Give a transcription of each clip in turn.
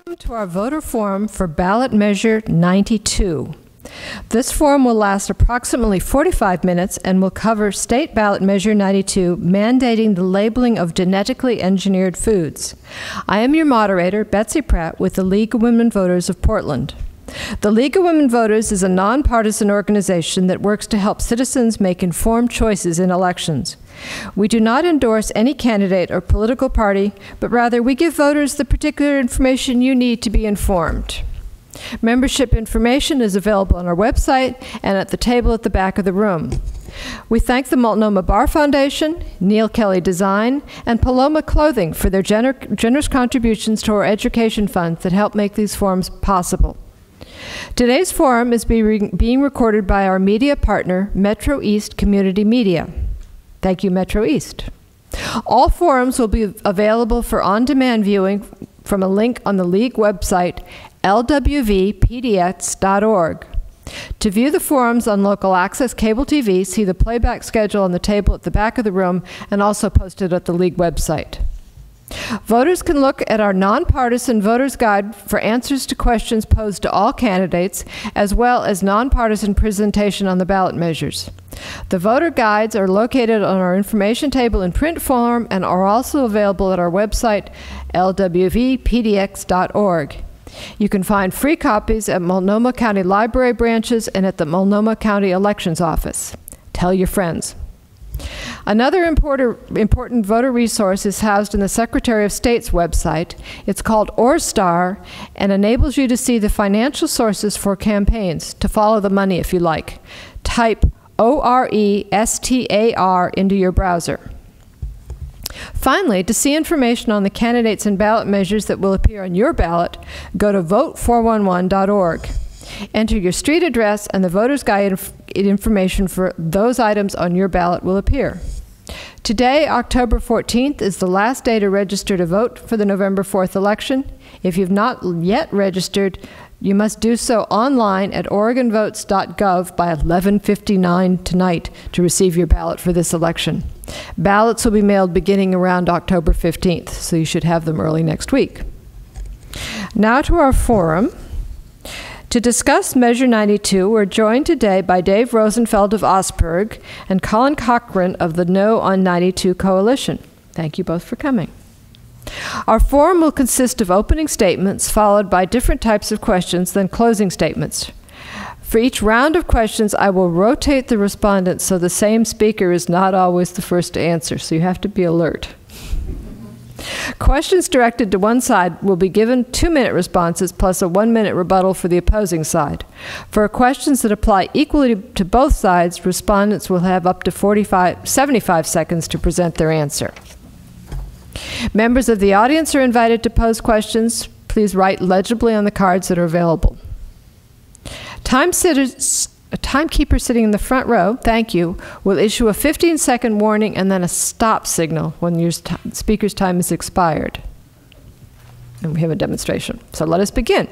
Welcome to our voter forum for ballot measure 92. This forum will last approximately 45 minutes and will cover State Ballot Measure 92 mandating the labeling of genetically engineered foods. I am your moderator, Betsy Pratt, with the League of Women Voters of Portland. The League of Women Voters is a nonpartisan organization that works to help citizens make informed choices in elections. We do not endorse any candidate or political party, but rather we give voters the particular information you need to be informed. Membership information is available on our website and at the table at the back of the room. We thank the Multnomah Bar Foundation, Neil Kelly Design, and Paloma Clothing for their gener generous contributions to our education funds that help make these forums possible. Today's forum is be re being recorded by our media partner, Metro East Community Media. Thank you, Metro East. All forums will be available for on-demand viewing from a link on the League website, lwvpdx.org. To view the forums on local access cable TV, see the playback schedule on the table at the back of the room and also posted at the League website. Voters can look at our nonpartisan voters guide for answers to questions posed to all candidates, as well as nonpartisan presentation on the ballot measures. The voter guides are located on our information table in print form and are also available at our website, lwvpdx.org. You can find free copies at Multnomah County Library branches and at the Multnomah County Elections Office. Tell your friends. Another important, voter resource is housed in the Secretary of State's website. It's called ORESTAR and enables you to see the financial sources for campaigns, to follow the money if you like. Type O R E S T A R into your browser. Finally, to see information on the candidates and ballot measures that will appear on your ballot, go to vote411.org. Enter your street address and the voter's guide inf information for those items on your ballot will appear. Today, October 14th, is the last day to register to vote for the November 4th election. If you've not yet registered, you must do so online at oregonvotes.gov by 11:59 tonight to receive your ballot for this election. Ballots will be mailed beginning around October 15th, so you should have them early next week. Now to our forum. To discuss Measure 92, we're joined today by Dave Rosenfeld of OSPIRG and Colin Cochran of the No on 92 Coalition. Thank you both for coming. Our forum will consist of opening statements followed by different types of questions, then closing statements. For each round of questions, I will rotate the respondents so the same speaker is not always the first to answer, so you have to be alert. Questions directed to one side will be given two minute responses plus a one minute rebuttal for the opposing side. For questions that apply equally to both sides, respondents will have up to 45, 75 seconds to present their answer. Members of the audience are invited to pose questions. Please write legibly on the cards that are available. Time sitters, a timekeeper sitting in the front row, thank you, will issue a 15 second warning and then a stop signal when your speaker's time is expired. And we have a demonstration. So let us begin.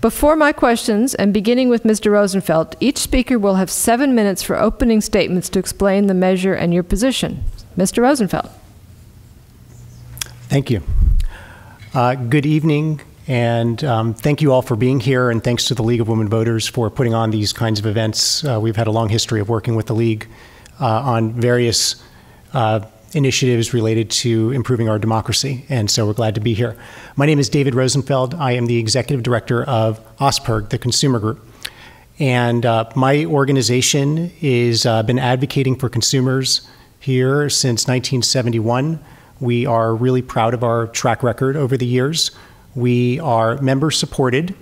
Before my questions, and beginning with Mr. Rosenfeld, each speaker will have seven minutes for opening statements to explain the measure and your position. Mr. Rosenfeld. Thank you. Uh, good evening, and um, thank you all for being here, and thanks to the League of Women Voters for putting on these kinds of events. Uh, we've had a long history of working with the League uh, on various uh, initiatives related to improving our democracy, and so we're glad to be here. My name is David Rosenfeld. I am the executive director of OSPIRG, the consumer group. And uh, my organization has uh, been advocating for consumers here since 1971. We are really proud of our track record over the years. We are member supported,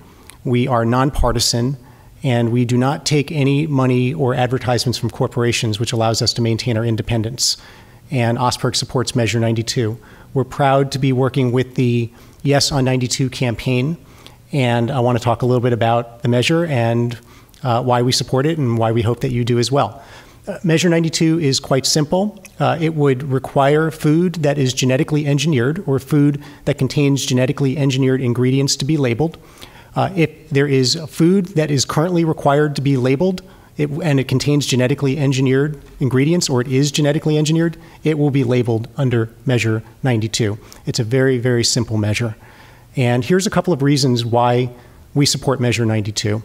we are nonpartisan, and we do not take any money or advertisements from corporations, which allows us to maintain our independence. And OSPIRG supports Measure 92. We're proud to be working with the Yes on 92 campaign, and I want to talk a little bit about the measure and uh, why we support it and why we hope that you do as well. Uh, Measure 92 is quite simple. Uh, it would require food that is genetically engineered or food that contains genetically engineered ingredients to be labeled. Uh, if there is food that is currently required to be labeled it, and it contains genetically engineered ingredients or it is genetically engineered, it will be labeled under Measure 92. It's a very, very simple measure. And here's a couple of reasons why we support Measure 92.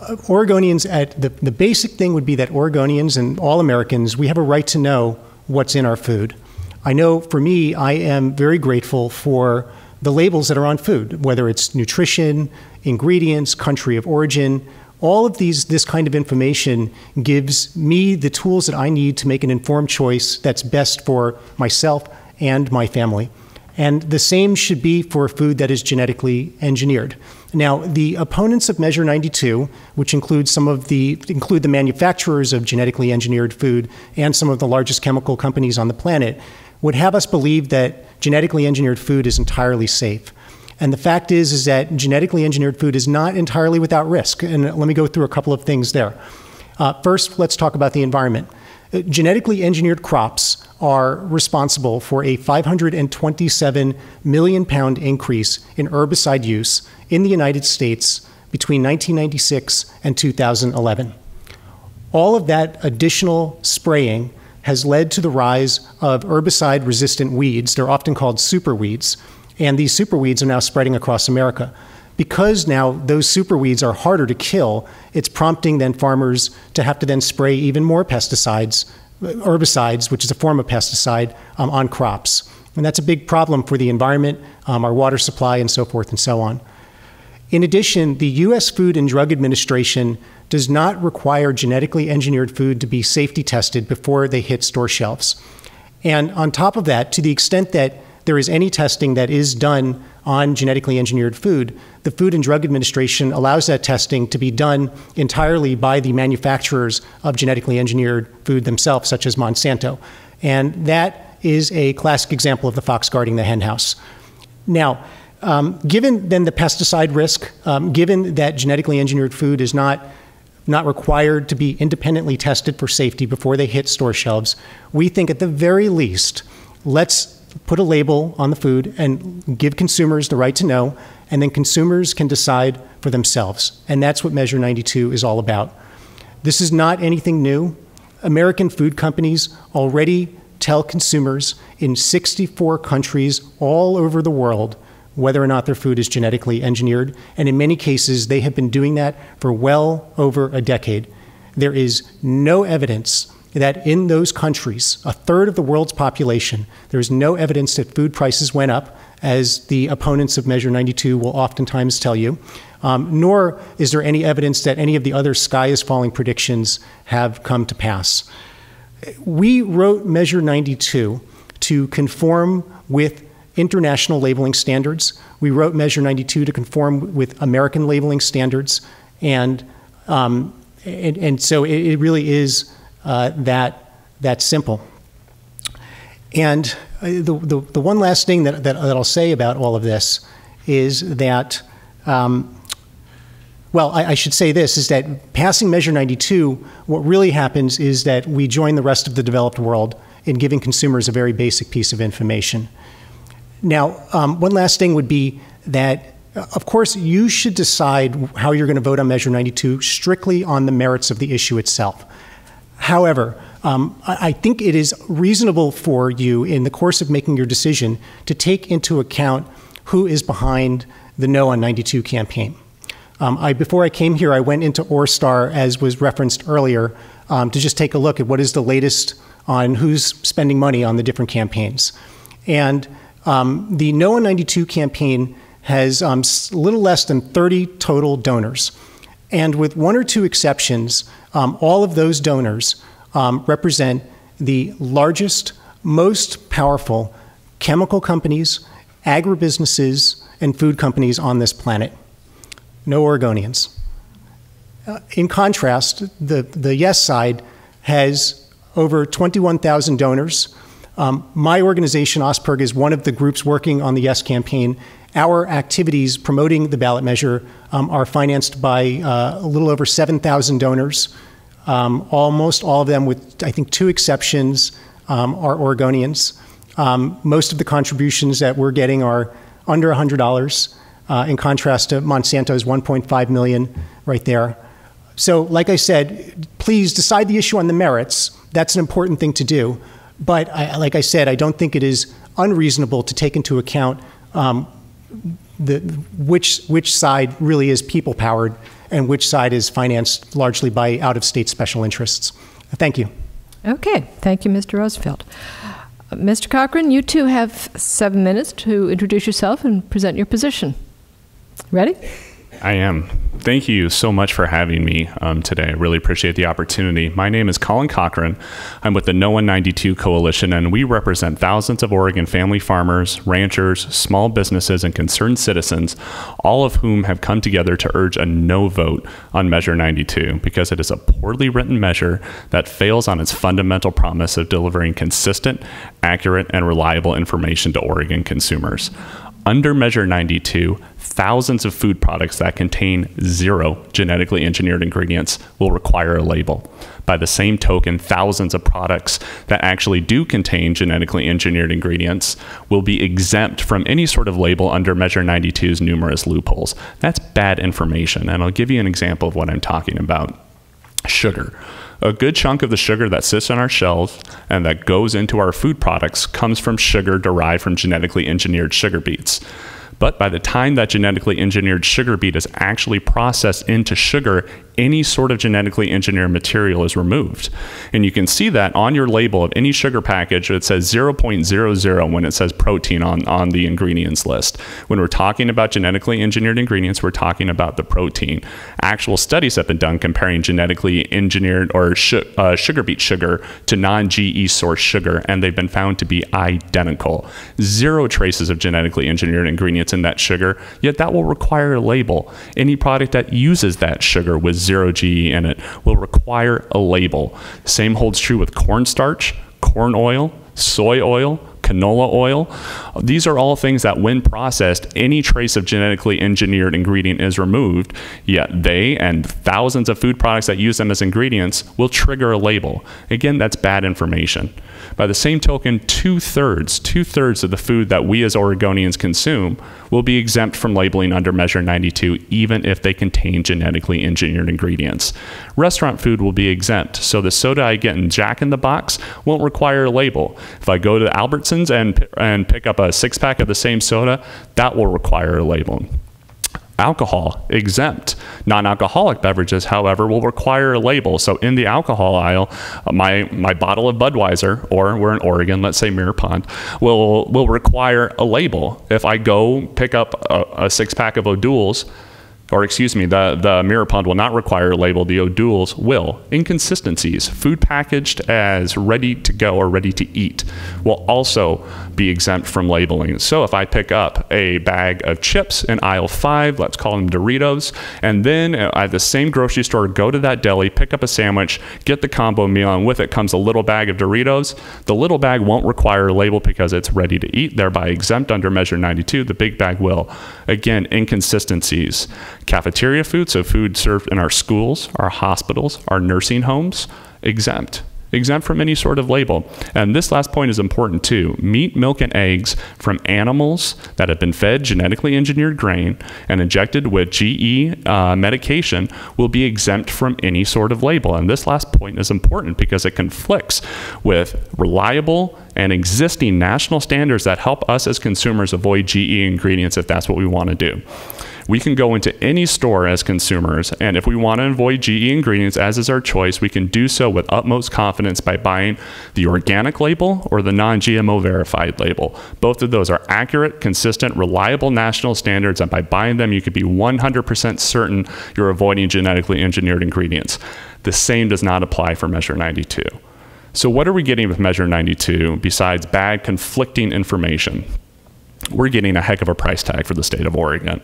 Oregonians, at the, the basic thing would be that Oregonians and all Americans, we have a right to know what's in our food. I know for me, I am very grateful for the labels that are on food, whether it's nutrition, ingredients, country of origin. All of these, this kind of information gives me the tools that I need to make an informed choice that's best for myself and my family. And the same should be for food that is genetically engineered. Now, the opponents of Measure 92, which includes some of the include the manufacturers of genetically engineered food and some of the largest chemical companies on the planet, would have us believe that genetically engineered food is entirely safe. And the fact is, is that genetically engineered food is not entirely without risk. And let me go through a couple of things there. Uh, first, let's talk about the environment. Genetically engineered crops are responsible for a 527 million pound increase in herbicide use in the United States between 1996 and 2011. All of that additional spraying has led to the rise of herbicide resistant weeds. They're often called superweeds, and these superweeds are now spreading across America. Because now those superweeds are harder to kill, it's prompting then farmers to have to then spray even more pesticides, herbicides, which is a form of pesticide, um, on crops. And that's a big problem for the environment, um, our water supply, and so forth and so on. In addition, the U.S. Food and Drug Administration does not require genetically engineered food to be safety tested before they hit store shelves. And on top of that, to the extent that there is any testing that is done on genetically engineered food, the Food and Drug Administration allows that testing to be done entirely by the manufacturers of genetically engineered food themselves, such as Monsanto. And that is a classic example of the fox guarding the henhouse. Now, um, given then the pesticide risk, um, given that genetically engineered food is not not required to be independently tested for safety before they hit store shelves, we think at the very least, let's put a label on the food and give consumers the right to know, and then consumers can decide for themselves. And that's what Measure 92 is all about. This is not anything new. American food companies already tell consumers in 64 countries all over the world whether or not their food is genetically engineered. And in many cases, they have been doing that for well over a decade. There is no evidence that in those countries, a third of the world's population, there is no evidence that food prices went up, as the opponents of Measure 92 will oftentimes tell you. Um, nor is there any evidence that any of the other sky is falling predictions have come to pass. We wrote Measure 92 to conform with international labeling standards. We wrote Measure 92 to conform with American labeling standards, and um, and, and, so it, it really is uh, that that simple. And uh, the, the, the one last thing that, that, that, I'll say about all of this is that, um, well, I, I, should say this, is that passing Measure 92, what really happens is that we join the rest of the developed world in giving consumers a very basic piece of information. Now, um, one last thing would be that, uh, of course, you should decide how you're going to vote on Measure 92 strictly on the merits of the issue itself. However, um, I think it is reasonable for you, in the course of making your decision, to take into account who is behind the No on 92 campaign. Um, I, before I came here, I went into ORESTAR, as was referenced earlier, um, to just take a look at what is the latest on who's spending money on the different campaigns. And um, the No on 92 campaign has um, a little less than 30 total donors. And with one or two exceptions, um, all of those donors um, represent the largest, most powerful chemical companies, agribusinesses, and food companies on this planet. No Oregonians. Uh, in contrast, the, the yes side has over 21,000 donors um, my organization, OSPIRG, is one of the groups working on the Yes campaign. Our activities promoting the ballot measure um, are financed by uh, a little over 7,000 donors. Um, almost all of them, with I think two exceptions, um, are Oregonians. Um, most of the contributions that we're getting are under $100, uh, in contrast to Monsanto's 1.5 million right there. So, like I said, please decide the issue on the merits. That's an important thing to do. But I, like I said, I don't think it is unreasonable to take into account um, the, which, which side really is people powered and which side is financed largely by out of state special interests. Thank you. Okay, thank you, Mr. Rosenfeld. Uh, Mr. Cochran, you two have seven minutes to introduce yourself and present your position. Ready? I am. Thank you so much for having me um, today. I really appreciate the opportunity. My name is Colin Cochran. I'm with the No on 92 Coalition, and we represent thousands of Oregon family farmers, ranchers, small businesses, and concerned citizens, all of whom have come together to urge a no vote on Measure 92 because it is a poorly written measure that fails on its fundamental promise of delivering consistent, accurate, and reliable information to Oregon consumers. Under Measure 92, thousands of food products that contain zero genetically engineered ingredients will require a label. By the same token, thousands of products that actually do contain genetically engineered ingredients will be exempt from any sort of label under Measure 92's numerous loopholes. That's bad information, and I'll give you an example of what I'm talking about. Sugar. A good chunk of the sugar that sits on our shelves and that goes into our food products comes from sugar derived from genetically engineered sugar beets. But by the time that genetically engineered sugar beet is actually processed into sugar, any sort of genetically engineered material is removed. And you can see that on your label of any sugar package, it says 0.00 when it says protein on, on the ingredients list. When we're talking about genetically engineered ingredients, we're talking about the protein. Actual studies have been done comparing genetically engineered or uh, sugar beet sugar to non GE source sugar, and they've been found to be identical. Zero traces of genetically engineered ingredients in that sugar, yet that will require a label. Any product that uses that sugar with zero GE in it will require a label. Same holds true with cornstarch, corn oil, soy oil, canola oil. These are all things that, when processed, any trace of genetically engineered ingredient is removed, yet they and thousands of food products that use them as ingredients will trigger a label. Again, that's bad information. By the same token, two thirds, two thirds of the food that we as Oregonians consume will be exempt from labeling under Measure 92, even if they contain genetically engineered ingredients. Restaurant food will be exempt, so the soda I get in Jack in the Box won't require a label. If I go to Albertsons and, and pick up a six pack of the same soda, that will require a label alcohol exempt. Non alcoholic beverages, however, will require a label. So in the alcohol aisle, uh, my, my bottle of Budweiser, or we're in Oregon, let's say Mirror Pond, will, will require a label. If I go pick up a, a six pack of O'Doul's, or excuse me, the, the mirror pond will not require a label, the O'Doul's will. Inconsistencies, food packaged as ready to go or ready to eat will also be exempt from labeling. So if I pick up a bag of chips in aisle five, let's call them Doritos, and then at the same grocery store, go to that deli, pick up a sandwich, get the combo meal, and with it comes a little bag of Doritos, the little bag won't require a label because it's ready to eat, thereby exempt under Measure 92. The big bag will. Again, inconsistencies cafeteria food, so food served in our schools, our hospitals, our nursing homes, exempt. Exempt from any sort of label. And this last point is important too. Meat, milk, and eggs from animals that have been fed genetically engineered grain and injected with GE uh, medication will be exempt from any sort of label. And this last point is important because it conflicts with reliable and existing national standards that help us as consumers avoid GE ingredients if that's what we want to do. We can go into any store as consumers, and if we want to avoid GE ingredients, as is our choice, we can do so with utmost confidence by buying the organic label or the non GMO verified label. Both of those are accurate, consistent, reliable national standards, and by buying them, you can be 100% certain you're avoiding genetically engineered ingredients. The same does not apply for Measure 92. So, what are we getting with Measure 92 besides bad, conflicting information? We're getting a heck of a price tag for the state of Oregon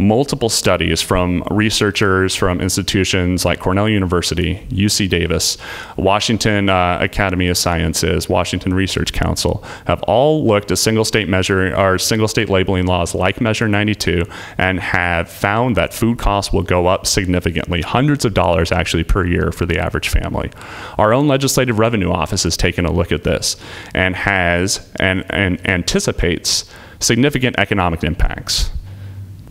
multiple studies from researchers from institutions like Cornell University, UC Davis, Washington uh, Academy of Sciences, Washington Research Council have all looked at single state measure or single state labeling laws like Measure 92 and have found that food costs will go up significantly, hundreds of dollars actually per year for the average family. Our own legislative revenue office has taken a look at this and has and, and anticipates significant economic impacts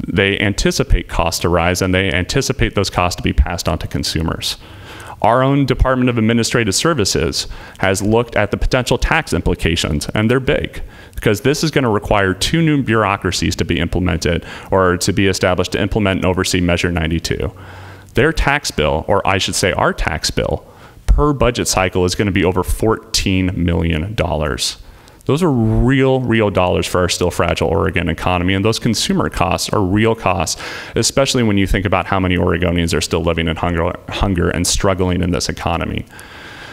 they anticipate costs to rise and they anticipate those costs to be passed on to consumers. Our own Department of Administrative Services has looked at the potential tax implications, and they're big because this is going to require two new bureaucracies to be implemented or to be established to implement and oversee Measure 92. Their tax bill, or I should say our tax bill, per budget cycle is going to be over $14 million. Those are real, real dollars for our still fragile Oregon economy, and those consumer costs are real costs, especially when you think about how many Oregonians are still living in hunger, hunger and struggling in this economy.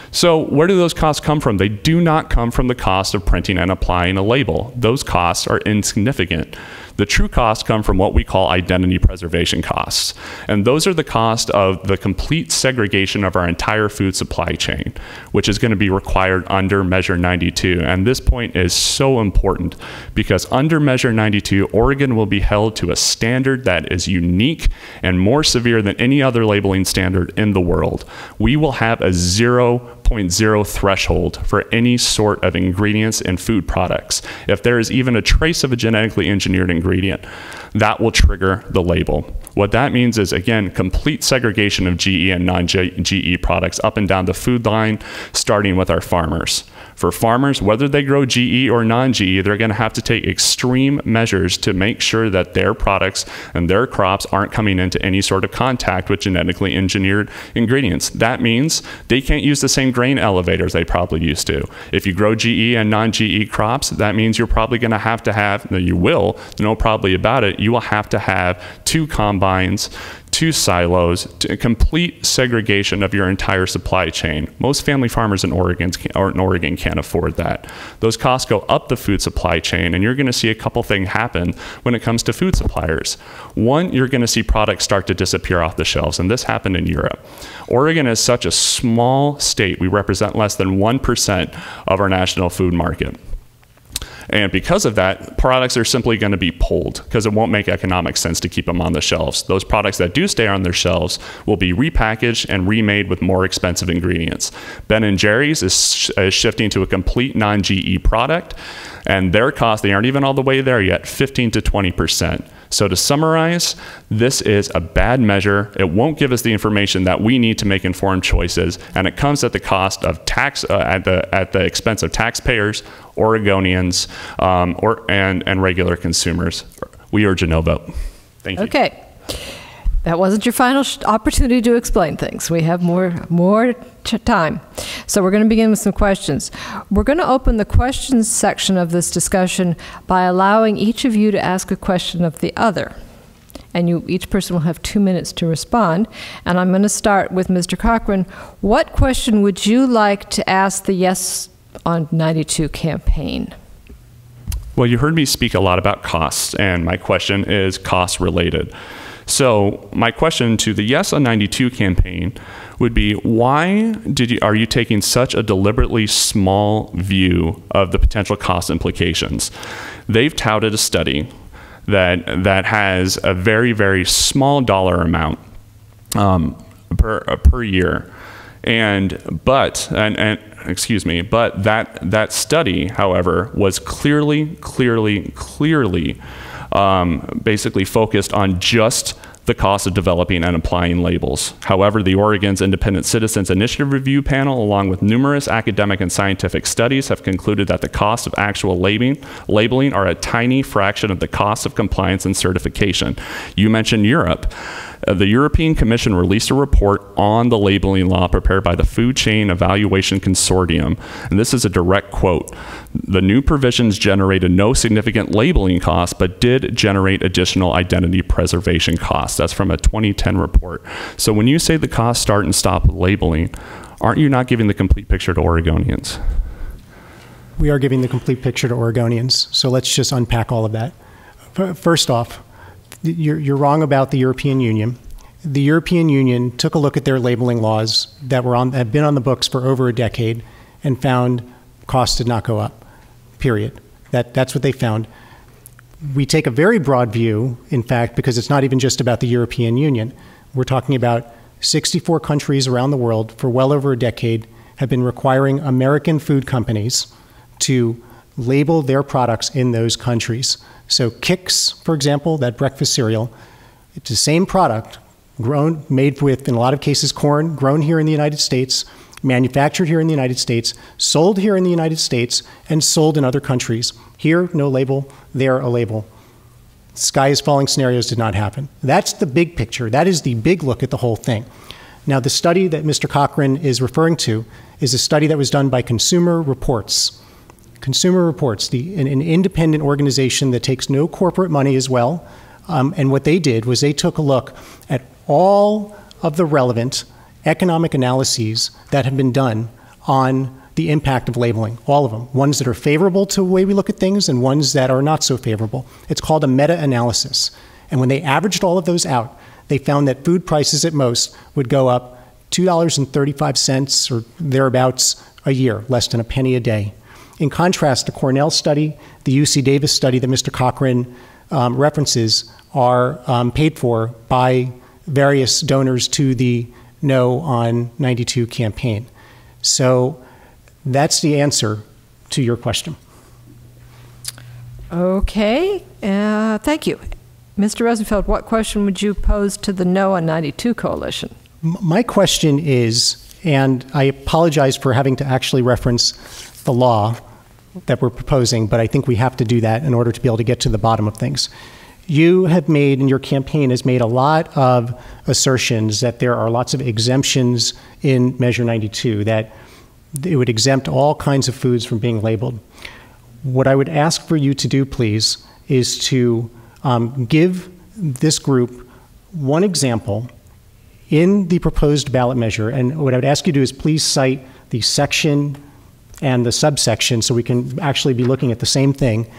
So, where do those costs come from? They do not come from the cost of printing and applying a label. Those costs are insignificant. The true costs come from what we call identity preservation costs. And those are the cost of the complete segregation of our entire food supply chain, which is going to be required under Measure 92. And this point is so important because under Measure 92, Oregon will be held to a standard that is unique and more severe than any other labeling standard in the world. We will have a 0.0 threshold for any sort of ingredients in food products. If there is even a trace of a genetically engineered ingredient, ingredient. That will trigger the label. What that means is, again, complete segregation of GE and non GE products up and down the food line, starting with our farmers. For farmers, whether they grow GE or non GE, they're going to have to take extreme measures to make sure that their products and their crops aren't coming into any sort of contact with genetically engineered ingredients. That means they can't use the same grain elevators they probably used to. If you grow GE and non GE crops, that means you're probably going to have to have, you will, no probably about it, you will have to have two combines two silos, to complete segregation of your entire supply chain. Most family farmers in Oregon, or in Oregon can't afford that. Those costs go up the food supply chain, and you're going to see a couple things happen when it comes to food suppliers. One, you're going to see products start to disappear off the shelves, and this happened in Europe. Oregon is such a small state, we represent less than 1% of our national food market. And because of that, products are simply going to be pulled because it won't make economic sense to keep them on the shelves. Those products that do stay on their shelves will be repackaged and remade with more expensive ingredients. Ben and Jerry's is, sh- is shifting to a complete non-GE product, and their cost they aren't even all the way there yet, 15 to 20 percent. So, to summarize, this is a bad measure. It won't give us the information that we need to make informed choices, and it comes at the cost of tax, uh, at, the, at the expense of taxpayers, Oregonians, um, or, and, and regular consumers. We urge a no vote. Thank you. Okay. That wasn't your final opportunity to explain things. We have more more time. So we're going to begin with some questions. We're going to open the questions section of this discussion by allowing each of you to ask a question of the other. And you, each person will have two minutes to respond. And I'm going to start with Mr. Cochran. What question would you like to ask the Yes on 92 campaign? Well, you heard me speak a lot about costs, and my question is cost related. So, my question to the Yes on 92 campaign would be why did you, are you taking such a deliberately small view of the potential cost implications? They've touted a study that, that has a very, very small dollar amount um, per, per year. And, but, and, and excuse me, but that, that study, however, was clearly, clearly, clearly um, basically focused on just the cost of developing and applying labels. However, the Oregon's Independent Citizens Initiative Review Panel, along with numerous academic and scientific studies, have concluded that the cost of actual labeling, labeling are a tiny fraction of the cost of compliance and certification. You mentioned Europe. Uh, the European Commission released a report on the labeling law prepared by the Food Chain Evaluation Consortium. And this is a direct quote. The new provisions generated no significant labeling costs, but did generate additional identity preservation costs. That's from a 2010 report. So when you say the costs start and stop with labeling, aren't you not giving the complete picture to Oregonians? We are giving the complete picture to Oregonians. So let's just unpack all of that. First off, you're, you're wrong about the European Union. The European Union took a look at their labeling laws that were on, have been on the books for over a decade and found costs did not go up, period. That, that's what they found. We take a very broad view, in fact, because it's not even just about the European Union. We're talking about 64 countries around the world for well over a decade have been requiring American food companies to label their products in those countries. So Kix, for example, that breakfast cereal, it's the same product, grown, made with, in a lot of cases, corn, grown here in the United States, manufactured here in the United States, sold here in the United States, and sold in other countries. Here, no label, there, a label. Sky is falling scenarios did not happen. That's the big picture. That is the big look at the whole thing. Now, the study that Mr. Cochran is referring to is a study that was done by Consumer Reports. Consumer Reports, the, an, an independent organization that takes no corporate money as well. Um, and what they did was they took a look at all of the relevant economic analyses that have been done on the impact of labeling, all of them, ones that are favorable to the way we look at things and ones that are not so favorable. It's called a meta analysis. And when they averaged all of those out, they found that food prices at most would go up $2.35 or thereabouts a year, less than a penny a day. In contrast, the Cornell study, the UC Davis study that Mr. Cochran um, references are um, paid for by various donors to the No on 92 campaign. So that's the answer to your question. Okay, uh, thank you. Mr. Rosenfeld, what question would you pose to the No on 92 coalition? My question is, and I apologize for having to actually reference the law that we're proposing, but I think we have to do that in order to be able to get to the bottom of things. You have made, and your campaign has made a lot of assertions that there are lots of exemptions in Measure 92, that it would exempt all kinds of foods from being labeled. What I would ask for you to do, please, is to um, give this group one example in the proposed ballot measure. And what I would ask you to do is please cite the section and the subsection so we can actually be looking at the same thing.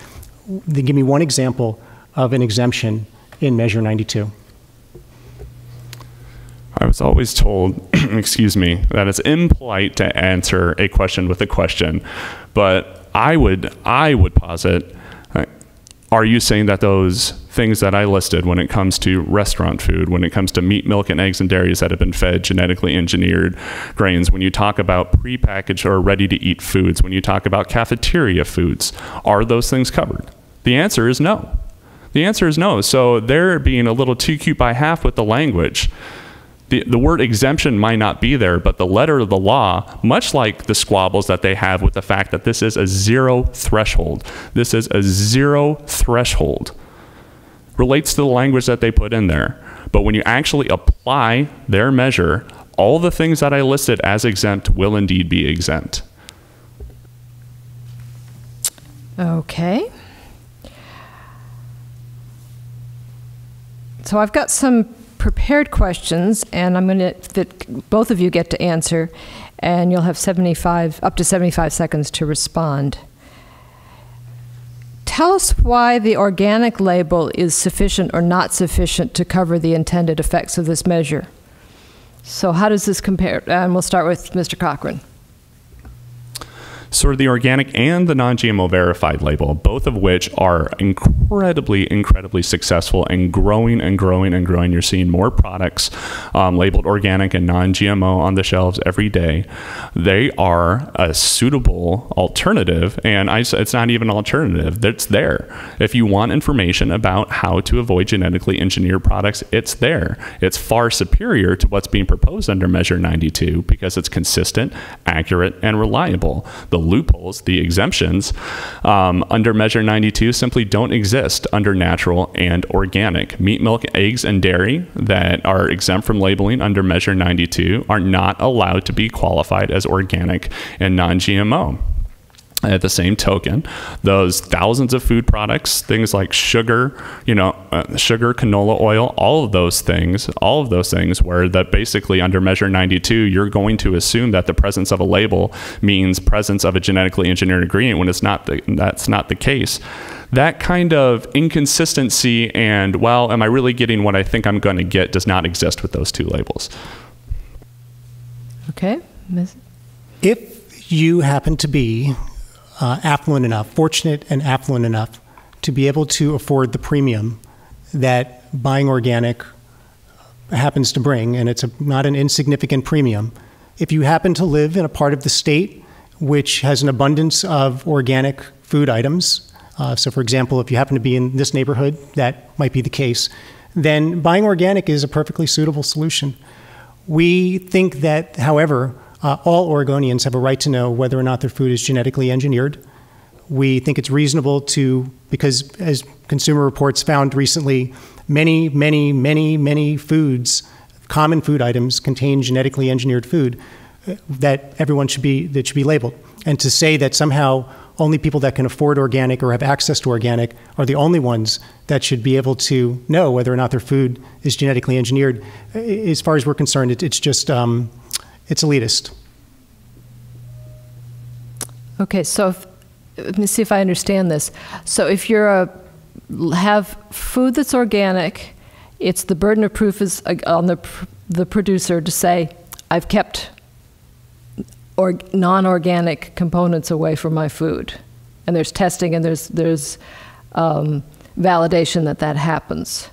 Then give me one example of an exemption in Measure 92. I was always told, excuse me, that it's impolite to answer a question with a question, but I would I would posit are you saying that those things that I listed when it comes to restaurant food, when it comes to meat, milk, and eggs and dairies that have been fed genetically engineered grains, when you talk about prepackaged or ready to eat foods, when you talk about cafeteria foods, are those things covered? The answer is no. The answer is no. So they're being a little too cute by half with the language the, the word exemption might not be there, but the letter of the law, much like the squabbles that they have with the fact that this is a zero threshold, this is a zero threshold, relates to the language that they put in there. But when you actually apply their measure, all the things that I listed as exempt will indeed be exempt. Okay. So I've got some prepared questions, and I'm going to that both of you get to answer, and you'll have 75 up to 75 seconds to respond. Tell us why the organic label is sufficient or not sufficient to cover the intended effects of this measure. So, how does this compare? And we'll start with Mr. Cochran sort of the organic and the non-GMO verified label, both of which are incredibly, incredibly successful and growing and growing and growing. You're seeing more products um, labeled organic and non-GMO on the shelves every day. They are a suitable alternative, and I, it's not even an alternative. It's there. If you want information about how to avoid genetically engineered products, it's there. It's far superior to what's being proposed under Measure 92 because it's consistent, accurate, and reliable. The the loopholes, the exemptions um, under Measure 92 simply don't exist under natural and organic. Meat, milk, eggs, and dairy that are exempt from labeling under Measure 92 are not allowed to be qualified as organic and non GMO. At the same token, those thousands of food products, things like sugar, you know, uh, sugar, canola oil, all of those things, all of those things, where that basically under Measure 92, you're going to assume that the presence of a label means presence of a genetically engineered ingredient when it's not the, that's not the case. That kind of inconsistency and, well, am I really getting what I think I'm going to get does not exist with those two labels. Okay. Ms. If you happen to be uh, affluent enough, fortunate and affluent enough to be able to afford the premium that buying organic happens to bring, and it's a, not an insignificant premium. If you happen to live in a part of the state which has an abundance of organic food items, uh, so for example, if you happen to be in this neighborhood, that might be the case, then buying organic is a perfectly suitable solution. We think that, however, uh, all Oregonians have a right to know whether or not their food is genetically engineered. We think it's reasonable to, because as Consumer Reports found recently, many, many, many, many foods, common food items, contain genetically engineered food uh, that everyone should be that should be labeled. And to say that somehow only people that can afford organic or have access to organic are the only ones that should be able to know whether or not their food is genetically engineered. As far as we're concerned, it, it's just um, it's elitist. Okay, so if, let me see if I understand this. So if you're a have food that's organic, it's the burden of proof is uh, on the the producer to say, I've kept or non-organic components away from my food, and there's testing and there's there's um, validation that that happens.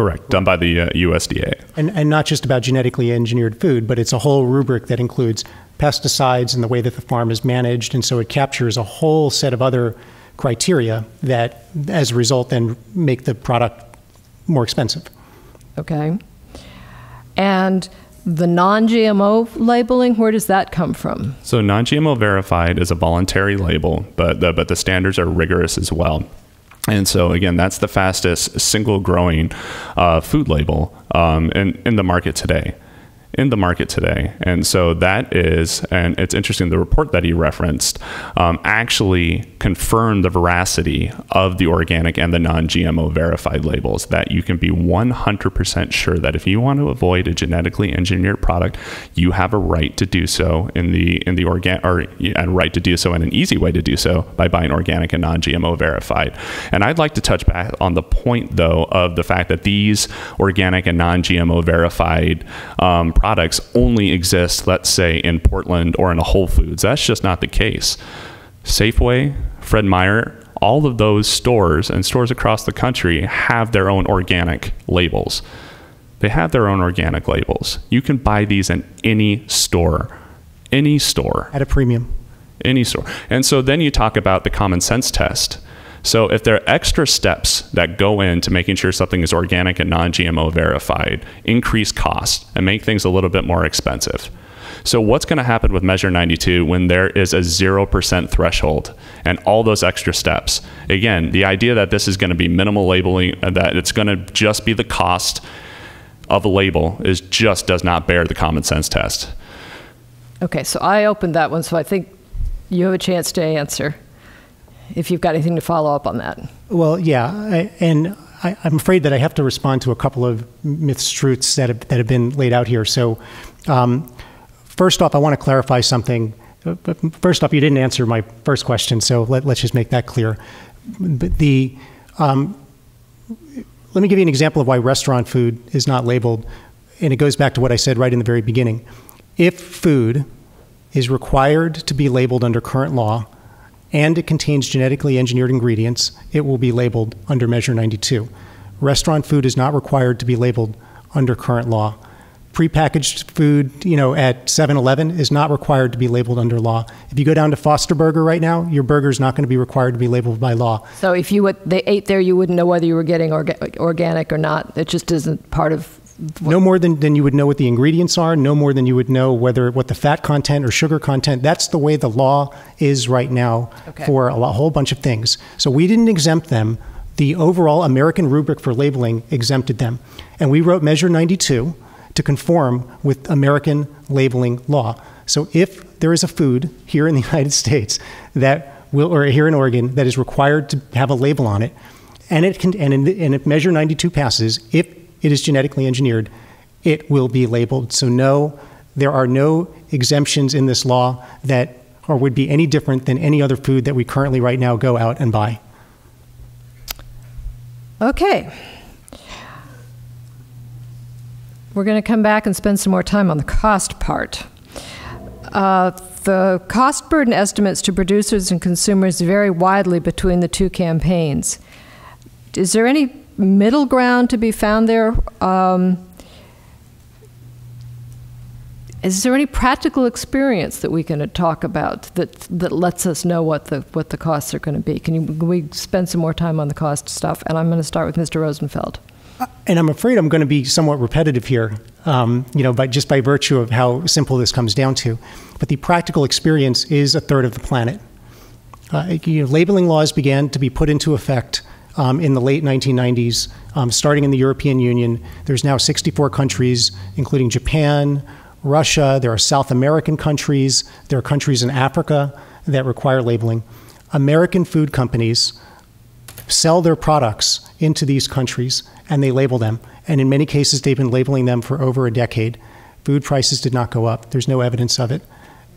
Correct, done by the uh, USDA. And, and not just about genetically engineered food, but it's a whole rubric that includes pesticides and the way that the farm is managed. And so it captures a whole set of other criteria that, as a result, then make the product more expensive. Okay. And the non GMO labeling, where does that come from? So, non GMO verified is a voluntary label, but the, but the standards are rigorous as well. And so, again, that's the fastest single growing uh, food label um, in, in the market today in the market today. And so that is, and it's interesting, the report that he referenced um, actually confirmed the veracity of the organic and the non GMO verified labels, that you can be 100% sure that if you want to avoid a genetically engineered product, you have a right to do so in the, in the organic, or a right to do so and an easy way to do so by buying organic and non GMO verified. And I'd like to touch back on the point, though, of the fact that these organic and non GMO verified um, products only exist, let's say, in Portland or in a Whole Foods. That's just not the case. Safeway, Fred Meyer, all of those stores and stores across the country have their own organic labels. They have their own organic labels. You can buy these in any store, any store. At a premium. Any store. And so then you talk about the common sense test. So if there are extra steps that go into making sure something is organic and non-GMO verified, increase cost and make things a little bit more expensive. So what's going to happen with Measure 92 when there is a 0% threshold and all those extra steps? Again, the idea that this is going to be minimal labeling, uh, that it's going to just be the cost of a label is just does not bear the common sense test. Okay, so I opened that one, so I think you have a chance to answer if you've got anything to follow up on that. Well, yeah, I, and I, am afraid that I have to respond to a couple of myths, truths that have, that have been laid out here. So, um, first off, I want to clarify something. First off, you didn't answer my first question, so let, us just make that clear. The um, let me give you an example of why restaurant food is not labeled, and it goes back to what I said right in the very beginning. If food is required to be labeled under current law, and it contains genetically engineered ingredients, it will be labeled under Measure 92. Restaurant food is not required to be labeled under current law. Prepackaged food, you know, at 7-Eleven is not required to be labeled under law. If you go down to Foster Burger right now, your burger is not going to be required to be labeled by law. So if you would, they ate there, you wouldn't know whether you were getting orga organic or not. It just isn't part of no more than, than you would know what the ingredients are, no more than you would know whether what the fat content or sugar content. That's the way the law is right now okay. for a, a whole bunch of things. So we didn't exempt them. The overall American rubric for labeling exempted them. And we wrote Measure 92 to conform with American labeling law. So if there is a food here in the United States that will, or here in Oregon, that is required to have a label on it, and it can, and, in, and if Measure 92 passes, if it is genetically engineered, it will be labeled. So, no, there are no exemptions in this law that or would be any different than any other food that we currently right now go out and buy. Okay. We're going to come back and spend some more time on the cost part. Uh, the cost burden estimates to producers and consumers vary widely between the two campaigns. Is there any middle ground to be found there? Um, is there any practical experience that we can talk about that that lets us know what the what the costs are going to be? Can, you, can we spend some more time on the cost stuff? And I'm going to start with Mr. Rosenfeld. and I'm afraid I'm going to be somewhat repetitive here, um, you know, by, just by virtue of how simple this comes down to. But the practical experience is a third of the planet. Uh, you know, labeling laws began to be put into effect um, in the late 1990s, um, starting in the European Union. There's now 64 countries, including Japan, Russia. There are South American countries. There are countries in Africa that require labeling. American food companies sell their products into these countries and they label them. And in many cases, they've been labeling them for over a decade. Food prices did not go up. There's no evidence of it.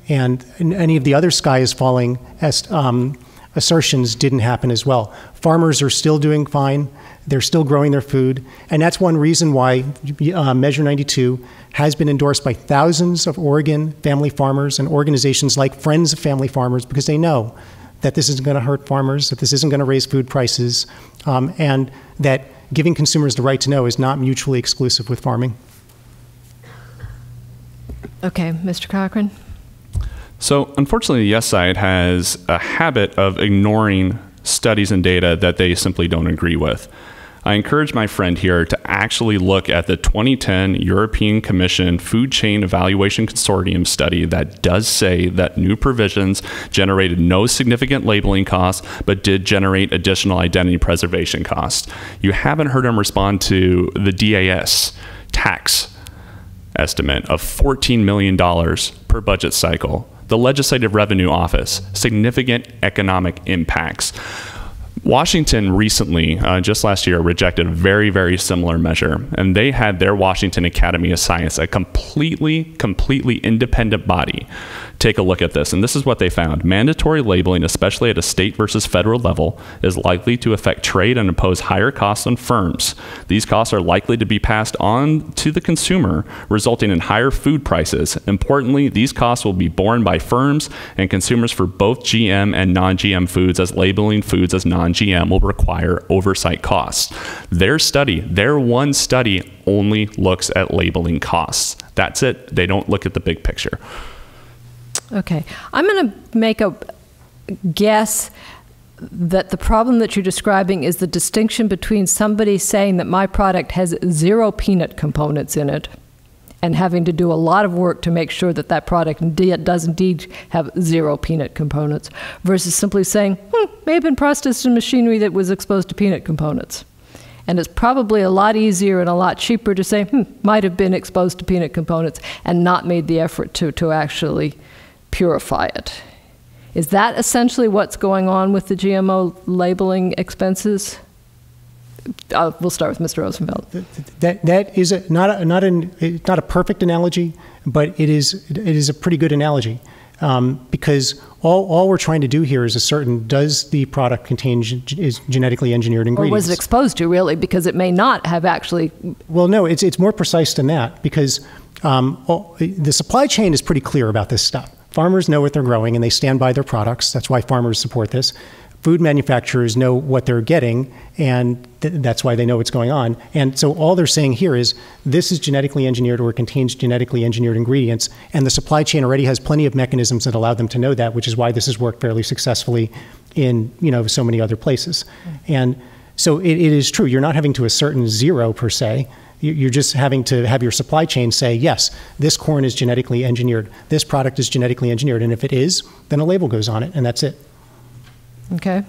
And any of the other sky is falling as, um, assertions didn't happen as well. Farmers are still doing fine. They're still growing their food. And that's one reason why uh, Measure 92 has been endorsed by thousands of Oregon family farmers and organizations like Friends of Family Farmers because they know that this isn't going to hurt farmers, that this isn't going to raise food prices, um, and that giving consumers the right to know is not mutually exclusive with farming. Okay, Mr. Cochran. So, unfortunately, the yes side has a habit of ignoring studies and data that they simply don't agree with. I encourage my friend here to actually look at the 2010 European Commission Food Chain Evaluation Consortium study that does say that new provisions generated no significant labeling costs, but did generate additional identity preservation costs. You haven't heard him respond to the DAS tax estimate of $14 million per budget cycle. The Legislative Revenue Office, significant economic impacts. Washington recently, uh, just last year, rejected a very, very similar measure, and they had their Washington Academy of Science, a completely, completely independent body, take a look at this. And this is what they found mandatory labeling, especially at a state versus federal level, is likely to affect trade and impose higher costs on firms. These costs are likely to be passed on to the consumer, resulting in higher food prices. Importantly, these costs will be borne by firms and consumers for both GM and non GM foods, as labeling foods as non GM will require oversight costs. Their study, their one study, only looks at labeling costs. That's it. They don't look at the big picture. Okay. I'm going to make a guess that the problem that you're describing is the distinction between somebody saying that my product has zero peanut components in it and having to do a lot of work to make sure that that product does indeed have zero peanut components versus simply saying, hmm, may have been processed in machinery that was exposed to peanut components. And it's probably a lot easier and a lot cheaper to say, hmm, might have been exposed to peanut components and not made the effort to, to actually purify it. Is that essentially what's going on with the GMO labeling expenses? Uh, we'll start with Mr. Rosenfeld. That that is a, not a, not an not a perfect analogy, but it is it is a pretty good analogy um, because all, all we're trying to do here is ascertain does the product contain is genetically engineered ingredients? Or was it exposed to really? Because it may not have actually. Well, no, it's it's more precise than that because um, all, the supply chain is pretty clear about this stuff. Farmers know what they're growing and they stand by their products. That's why farmers support this. Food manufacturers know what they're getting, and th- that's why they know what's going on. And so all they're saying here is this is genetically engineered or contains genetically engineered ingredients, and the supply chain already has plenty of mechanisms that allow them to know that, which is why this has worked fairly successfully in you know so many other places. And so it, it is true. You're not having to assert zero per se. You're just having to have your supply chain say, yes, this corn is genetically engineered, this product is genetically engineered. And if it is, then a label goes on it, and that's it. Okay.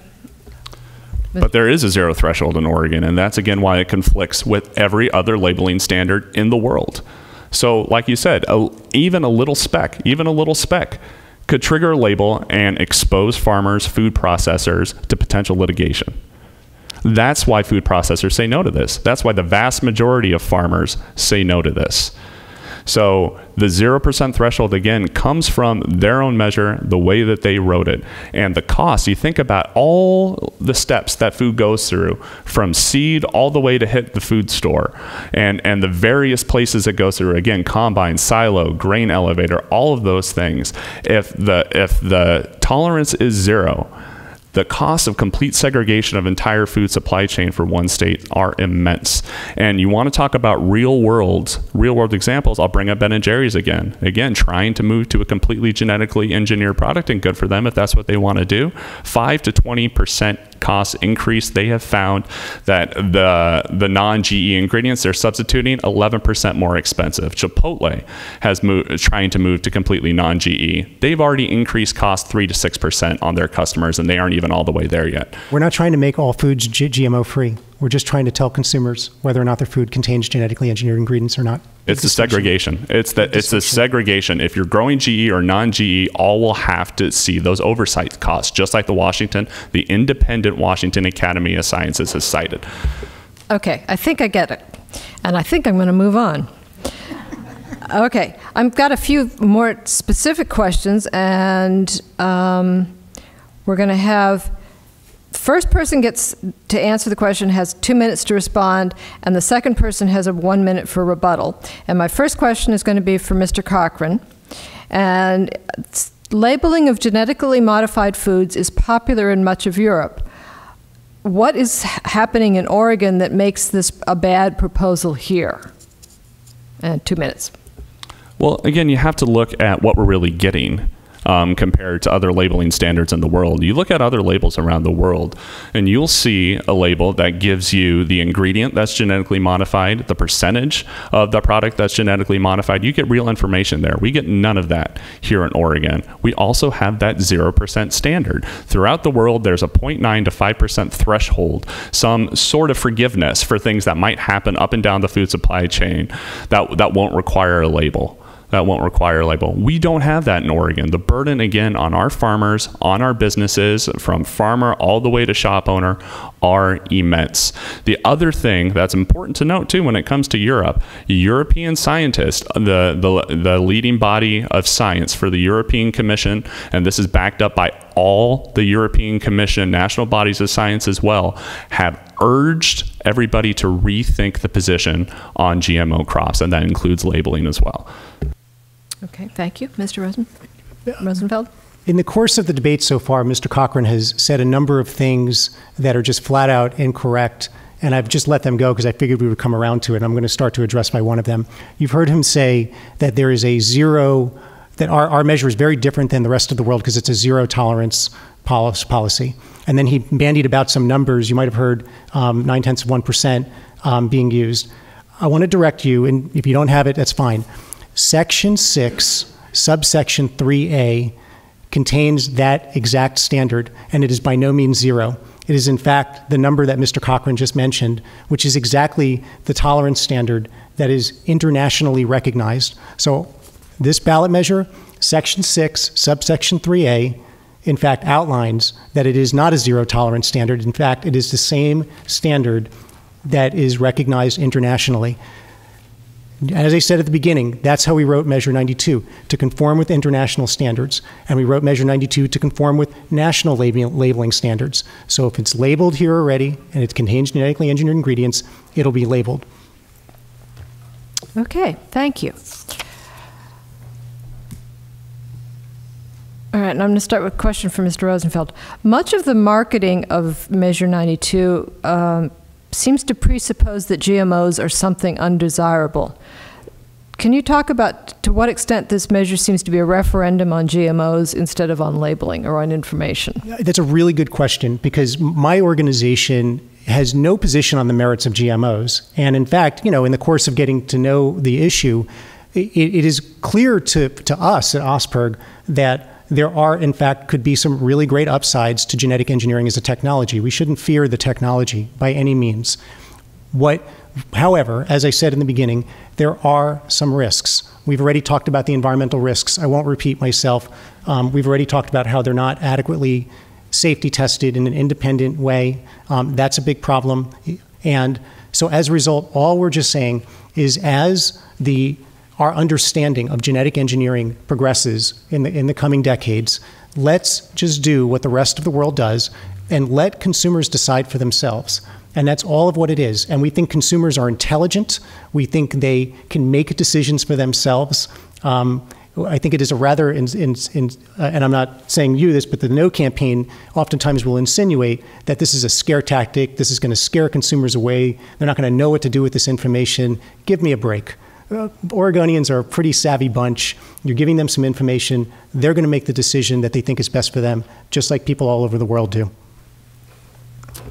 But there is a zero threshold in Oregon, and that's again why it conflicts with every other labeling standard in the world. So, like you said, a, even a little speck, even a little speck, could trigger a label and expose farmers, food processors to potential litigation. That's why food processors say no to this. That's why the vast majority of farmers say no to this. So the 0% threshold, again, comes from their own measure, the way that they wrote it. And the cost, you think about all the steps that food goes through from seed all the way to hit the food store and, and the various places it goes through. Again, combine, silo, grain elevator, all of those things. If the, if the tolerance is zero, the costs of complete segregation of entire food supply chain for one state are immense. And you want to talk about real world, real world examples, I'll bring up Ben and Jerry's again. Again, trying to move to a completely genetically engineered product and good for them if that's what they want to do. 5 to 20% costs increase, they have found that the the non-GE ingredients they're substituting 11% more expensive. Chipotle has moved, trying to move to completely non-GE. They've already increased costs three to six percent on their customers, and they aren't even all the way there yet. We're not trying to make all foods G- GMO free. We're just trying to tell consumers whether or not their food contains genetically engineered ingredients or not. It's the segregation. It's the it's the segregation. If you're growing GE or non-GE, all will have to see those oversight costs, just like the Washington, the independent Washington Academy of Sciences has cited. Okay, I think I get it. And I think I'm going to move on. Okay, I've got a few more specific questions, and um, we're going to have first person gets to answer the question has two minutes to respond, and the second person has a one minute for rebuttal. And my first question is going to be for Mr. Cochran. And labeling of genetically modified foods is popular in much of Europe. What is happening in Oregon that makes this a bad proposal here? And two minutes. Well, again, you have to look at what we're really getting um, compared to other labeling standards in the world. You look at other labels around the world, and you'll see a label that gives you the ingredient that's genetically modified, the percentage of the product that's genetically modified. You get real information there. We get none of that here in Oregon. We also have that 0% standard. Throughout the world, there's a 0.9 to 5% threshold, some sort of forgiveness for things that might happen up and down the food supply chain that, that won't require a label that won't require label. We don't have that in Oregon. The burden, again, on our farmers, on our businesses, from farmer all the way to shop owner, are immense. The other thing that's important to note, too, when it comes to Europe, European scientists, the, the, the leading body of science for the European Commission, and this is backed up by all the European Commission, national bodies of science as well, have urged everybody to rethink the position on GMO crops, and that includes labeling as well. Okay, thank you. Mr. Rosen Rosenfeld? In the course of the debate so far, Mr. Cochran has said a number of things that are just flat out incorrect, and I've just let them go because I figured we would come around to it. I'm going to start to address by one of them. You've heard him say that there is a zero, that our, our measure is very different than the rest of the world because it's a zero tolerance policy. And then he bandied about some numbers. You might have heard um, nine tenths of 1% um, being used. I want to direct you, and if you don't have it, that's fine. Section 6, subsection 3A, contains that exact standard, and it is by no means zero. It is, in fact, the number that Mr. Cochran just mentioned, which is exactly the tolerance standard that is internationally recognized. So, this ballot measure, Section 6, subsection 3A, in fact, outlines that it is not a zero tolerance standard. In fact, it is the same standard that is recognized internationally. As I said at the beginning, that's how we wrote Measure 92, to conform with international standards. And we wrote Measure 92 to conform with national labeling standards. So if it's labeled here already and it contains genetically engineered ingredients, it'll be labeled. Okay, thank you. All right, and I'm going to start with a question for Mr. Rosenfeld. Much of the marketing of Measure 92 um, seems to presuppose that GMOs are something undesirable. Can you talk about to what extent this measure seems to be a referendum on GMOs instead of on labeling or on information? That's a really good question because my organization has no position on the merits of GMOs. And in fact, you know, in the course of getting to know the issue, it, it is clear to, to us at OSPIRG that there are, in fact, could be some really great upsides to genetic engineering as a technology. We shouldn't fear the technology by any means. What, however, as I said in the beginning, there are some risks. We've already talked about the environmental risks. I won't repeat myself. Um, we've already talked about how they're not adequately safety tested in an independent way. Um, that's a big problem. And so, as a result, all we're just saying is as the our understanding of genetic engineering progresses in the, in the coming decades, let's just do what the rest of the world does and let consumers decide for themselves. And that's all of what it is. And we think consumers are intelligent. We think they can make decisions for themselves. Um, I think it is a rather, in, in, in, uh, and I'm not saying you this, but the No campaign oftentimes will insinuate that this is a scare tactic. This is going to scare consumers away. They're not going to know what to do with this information. Give me a break. Uh, Oregonians are a pretty savvy bunch. You're giving them some information. They're going to make the decision that they think is best for them, just like people all over the world do.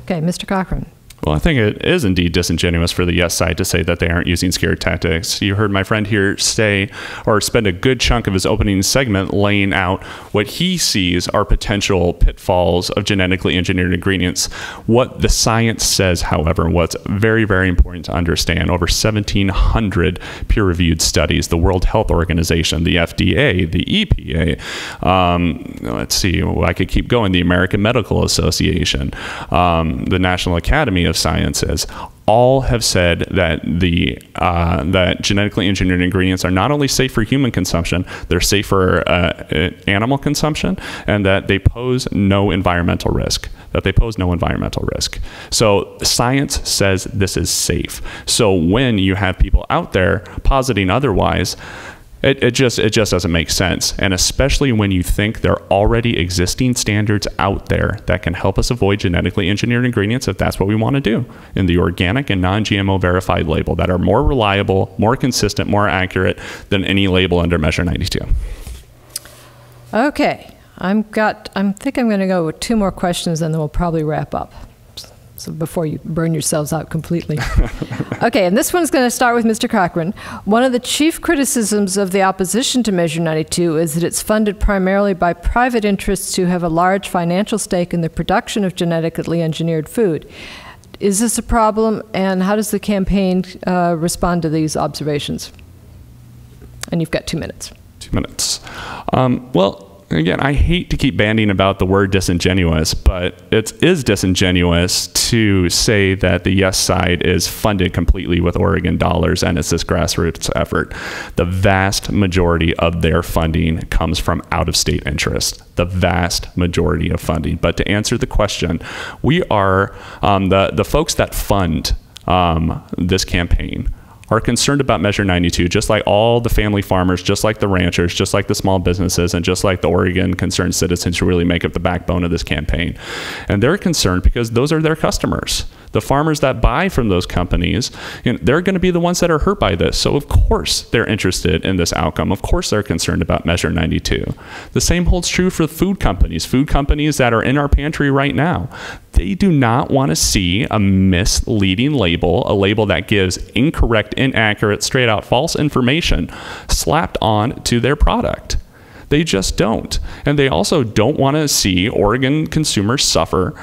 Okay, Mr. Cochran. Well, I think it is indeed disingenuous for the yes side to say that they aren't using scare tactics. You heard my friend here say or spend a good chunk of his opening segment laying out what he sees are potential pitfalls of genetically engineered ingredients. What the science says, however, what's very, very important to understand over 1,700 peer reviewed studies, the World Health Organization, the FDA, the EPA, um, let's see, I could keep going, the American Medical Association, um, the National Academy of all have said that the uh, that genetically engineered ingredients are not only safe for human consumption, they're safe for uh, animal consumption, and that they pose no environmental risk. That they pose no environmental risk. So science says this is safe. So when you have people out there positing otherwise, it, it just it just doesn't make sense, and especially when you think there are already existing standards out there that can help us avoid genetically engineered ingredients if that's what we want to do in the organic and non-GMO verified label that are more reliable, more consistent, more accurate than any label under Measure 92. Okay, I'm got. I think I'm going to go with two more questions, and then we'll probably wrap up so before you burn yourselves out completely. okay, and this one's going to start with Mr. Cochran. One of the chief criticisms of the opposition to Measure 92 is that it's funded primarily by private interests who have a large financial stake in the production of genetically engineered food. Is this a problem, and how does the campaign uh, respond to these observations? And you've got two minutes. Two minutes. Um, well, again, I hate to keep banding about the word disingenuous, but it is disingenuous to say that the yes side is funded completely with Oregon dollars and it's this grassroots effort. The vast majority of their funding comes from out of state interest. The vast majority of funding. But to answer the question, we are um, the, the folks that fund um, this campaign are concerned about Measure 92, just like all the family farmers, just like the ranchers, just like the small businesses, and just like the Oregon concerned citizens who really make up the backbone of this campaign. And they're concerned because those are their customers. The farmers that buy from those companies, you know, they're going to be the ones that are hurt by this. So, of course, they're interested in this outcome. Of course, they're concerned about Measure 92. The same holds true for food companies, food companies that are in our pantry right now they do not want to see a misleading label, a label that gives incorrect, inaccurate, straight out false information slapped on to their product. They just don't. And they also don't want to see Oregon consumers suffer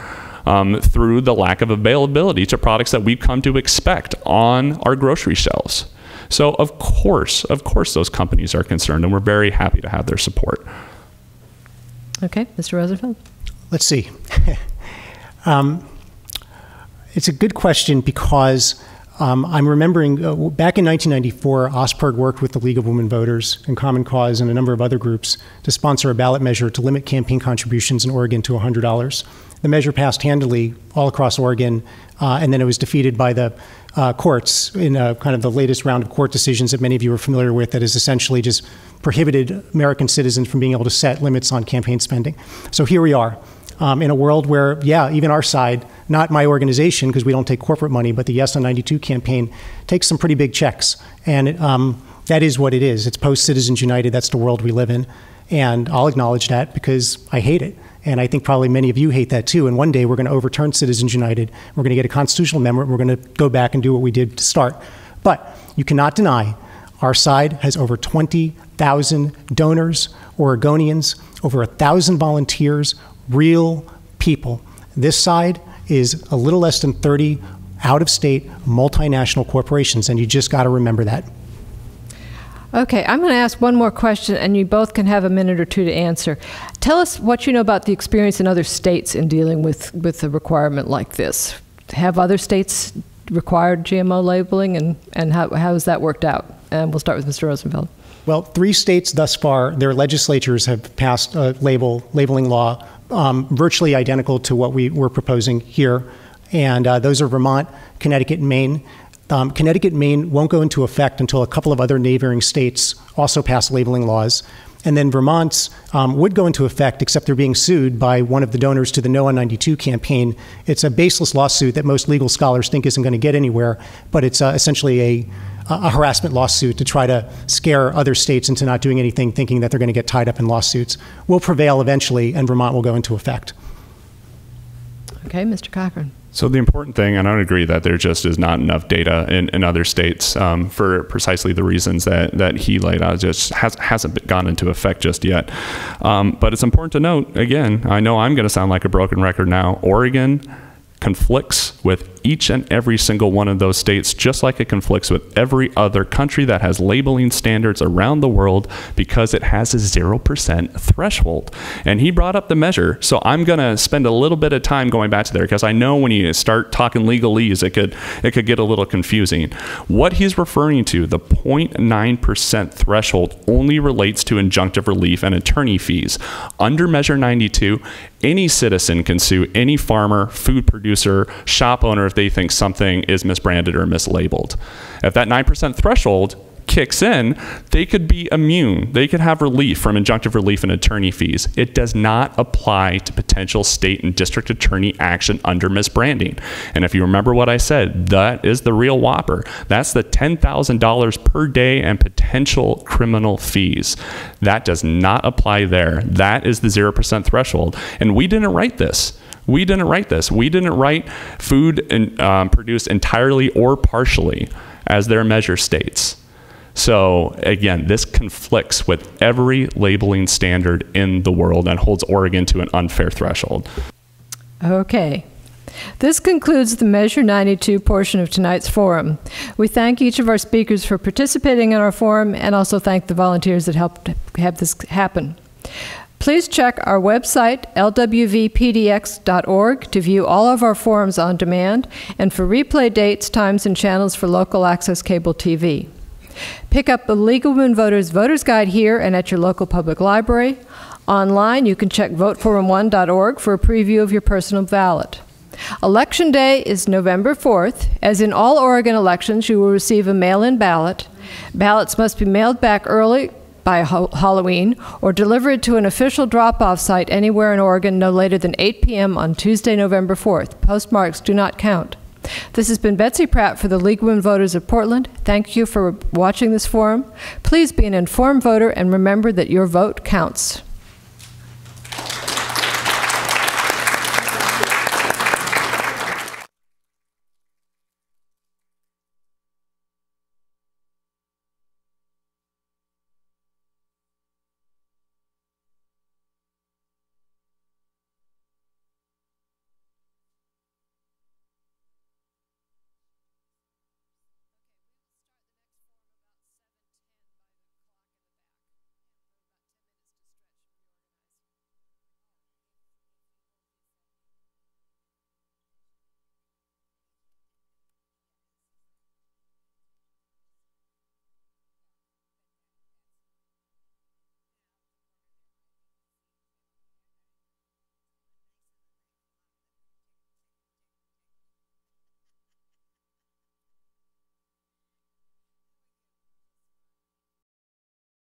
um, through the lack of availability to products that we've come to expect on our grocery shelves. So, of course, of course, those companies are concerned, and we're very happy to have their support. Okay, Mr. Rosenfeld. Let's see. Um, it's a good question because um, I'm remembering uh, back in 1994, OSPIRG worked with the League of Women Voters and Common Cause and a number of other groups to sponsor a ballot measure to limit campaign contributions in Oregon to $100. The measure passed handily all across Oregon, uh, and then it was defeated by the uh, courts in kind of the latest round of court decisions that many of you are familiar with that has essentially just prohibited American citizens from being able to set limits on campaign spending. So here we are um, in a world where, yeah, even our side, not my organization because we don't take corporate money, but the Yes on 92 campaign takes some pretty big checks. And um, that is what it is. It's post Citizens United. That's the world we live in. And I'll acknowledge that because I hate it. And I think probably many of you hate that too. And one day we're going to overturn Citizens United. We're going to get a constitutional amendment. We're going to go back and do what we did to start. But you cannot deny our side has over 20,000 donors, Oregonians, over 1,000 volunteers, real people. This side is a little less than 30 out of state multinational corporations, and you just got to remember that. Okay, I'm going to ask one more question, and you both can have a minute or two to answer. Tell us what you know about the experience in other states in dealing with, with a requirement like this. Have other states required GMO labeling, and, and how, how has that worked out? And we'll start with Mr. Rosenfeld. Well, three states thus far, their legislatures have passed a label labeling law um, virtually identical to what we were proposing here. And uh, those are Vermont, Connecticut, and Maine. Um, Connecticut Maine won't go into effect until a couple of other neighboring states also pass labeling laws. And then Vermont's um, would go into effect, except they're being sued by one of the donors to the No on 92 campaign. It's a baseless lawsuit that most legal scholars think isn't going to get anywhere, but it's uh, essentially a a harassment lawsuit to try to scare other states into not doing anything, thinking that they're going to get tied up in lawsuits, will prevail eventually, and Vermont will go into effect. Okay, Mr. Cochran. So the important thing, and I don't agree that there just is not enough data in, in other states um, for precisely the reasons that, that he laid out. Just has, hasn't gone into effect just yet. Um, but it's important to note, again, I know I'm going to sound like a broken record now. Oregon conflicts with each and every single one of those states, just like it conflicts with every other country that has labeling standards around the world because it has a 0% threshold. And he brought up the measure, so I'm going to spend a little bit of time going back to there because I know when you start talking legalese, it could, it could get a little confusing. What he's referring to, the 0.9% threshold, only relates to injunctive relief and attorney fees. Under Measure 92, any citizen can sue any farmer, food producer, shop owner if they think something is misbranded or mislabeled. If that 9% threshold kicks in, they could be immune. They could have relief from injunctive relief and attorney fees. It does not apply to potential state and district attorney action under misbranding. And if you remember what I said, that is the real whopper. That's the $10,000 per day and potential criminal fees. That does not apply there. That is the 0% threshold. And we didn't write this. We didn't write this. We didn't write food in, um, produced entirely or partially as their measure states. So again, this conflicts with every labeling standard in the world and holds Oregon to an unfair threshold. Okay. This concludes the Measure 92 portion of tonight's forum. We thank each of our speakers for participating in our forum and also thank the volunteers that helped have this happen. Please check our website, lwvpdx.org, to view all of our forums on demand and for replay dates, times, and channels for local access cable TV. Pick up the Legal Women Voters Voters Guide here and at your local public library. Online, you can check vote411.org for a preview of your personal ballot. Election Day is November 4th. As in all Oregon elections, you will receive a mail in ballot. Ballots must be mailed back early by Halloween or delivered to an official drop off site anywhere in Oregon no later than 8 p.m. on Tuesday, November 4th. Postmarks do not count. This has been Betsy Pratt for the League of Women Voters of Portland. Thank you for watching this forum. Please be an informed voter and remember that your vote counts.